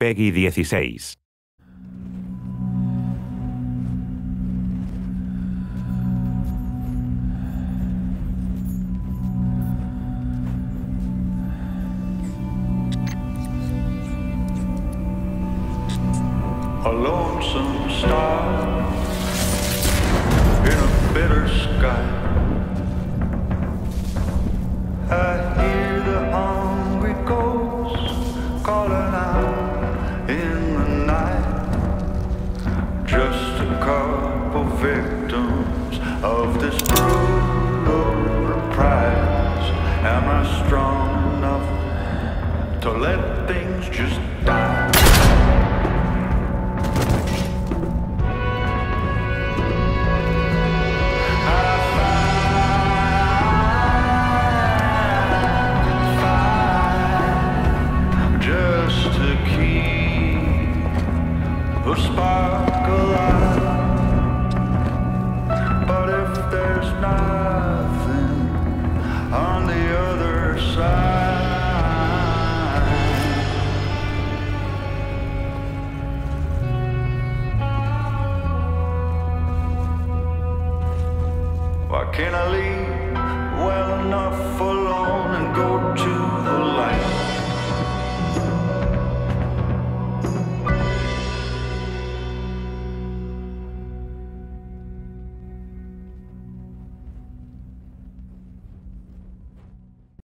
Peggy 16. A lonesome star in a bitter Just a couple victims of this brutal. Am I strong enough to let things just die? Nothing on the other side, why can't I leave well enough alone